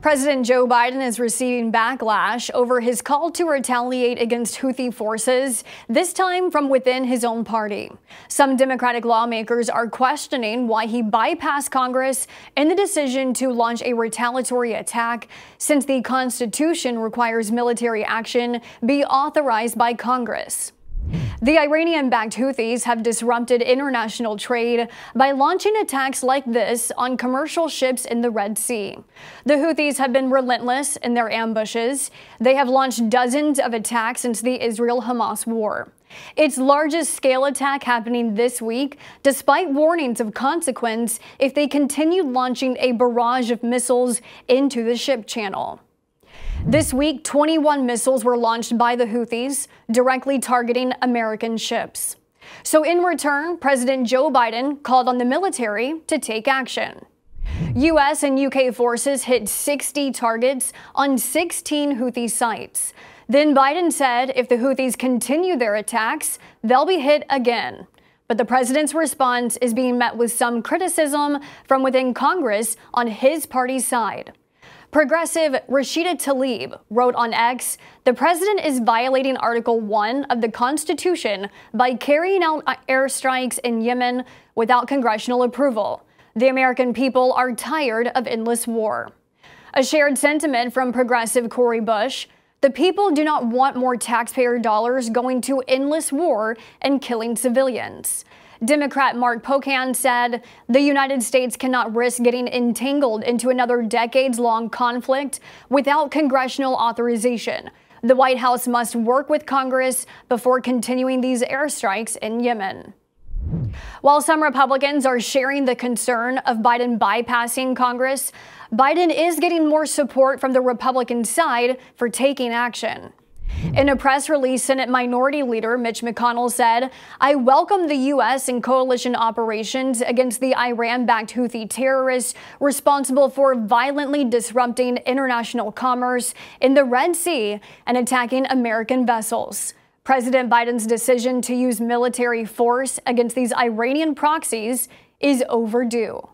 President Joe Biden is receiving backlash over his call to retaliate against Houthi forces, this time from within his own party. Some Democratic lawmakers are questioning why he bypassed Congress in the decision to launch a retaliatory attack, since the Constitution requires military action be authorized by Congress. The Iranian-backed Houthis have disrupted international trade by launching attacks like this on commercial ships in the Red Sea. The Houthis have been relentless in their ambushes. They have launched dozens of attacks since the Israel-Hamas war. Its largest scale attack happening this week, despite warnings of consequence if they continued launching a barrage of missiles into the ship channel. This week, 21 missiles were launched by the Houthis, directly targeting American ships. So in return, President Joe Biden called on the military to take action. U.S. and U.K. forces hit 60 targets on 16 Houthi sites. Then Biden said if the Houthis continue their attacks, they'll be hit again. But the president's response is being met with some criticism from within Congress on his party's side. Progressive Rashida Tlaib wrote on X, the president is violating Article 1 of the Constitution by carrying out airstrikes in Yemen without congressional approval. The American people are tired of endless war. A shared sentiment from progressive Cori Bush, the people do not want more taxpayer dollars going to endless war and killing civilians. Democrat Mark Pocan said the United States cannot risk getting entangled into another decades long conflict without congressional authorization. The White House must work with Congress before continuing these airstrikes in Yemen. While some Republicans are sharing the concern of Biden bypassing Congress, Biden is getting more support from the Republican side for taking action. In a press release, Senate Minority Leader Mitch McConnell said, I welcome the U.S. and coalition operations against the Iran backed Houthi terrorists responsible for violently disrupting international commerce in the Red Sea and attacking American vessels. President Biden's decision to use military force against these Iranian proxies is overdue.